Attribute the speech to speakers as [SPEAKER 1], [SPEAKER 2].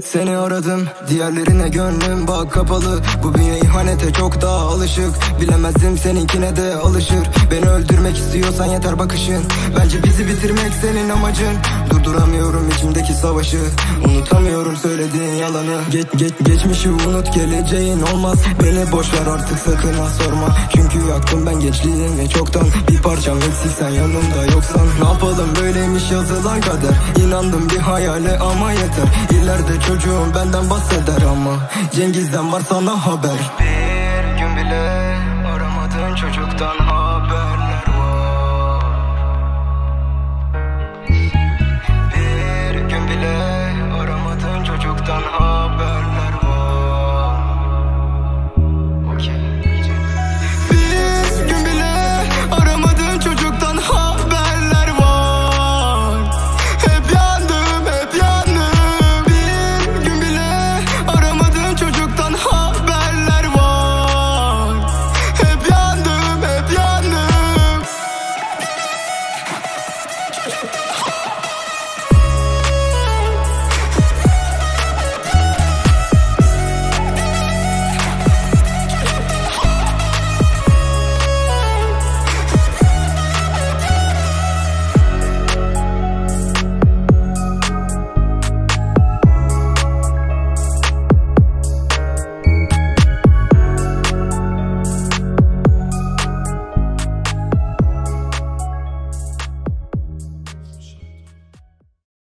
[SPEAKER 1] Sen, seni aradım. Diğerlerine gönlüm bak kapalı. Bu büyüye ihanete çok daha alışık. Bilemezdim seninkine de alışır. Beni öldürmek istiyorsan yeter bakışın. Bence bizi bitirmek senin amacın. Durduramıyorum içimdeki savaşı. Unutamıyorum söylediğin yalanı. Geç, geç, Geçmişi unut geleceğin olmaz. Beni boş ver artık sakın ha sorma. Çünkü yaktım ben gençliğimi çoktan Bir parçam eksik sen yanımda yoksan. Ne yapalım böyleymiş yazılan kader. İnandım bir hayale ama yeter. İleride çocuğum benden bahseder ama Cengiz'den var sana haber. Bir gün bile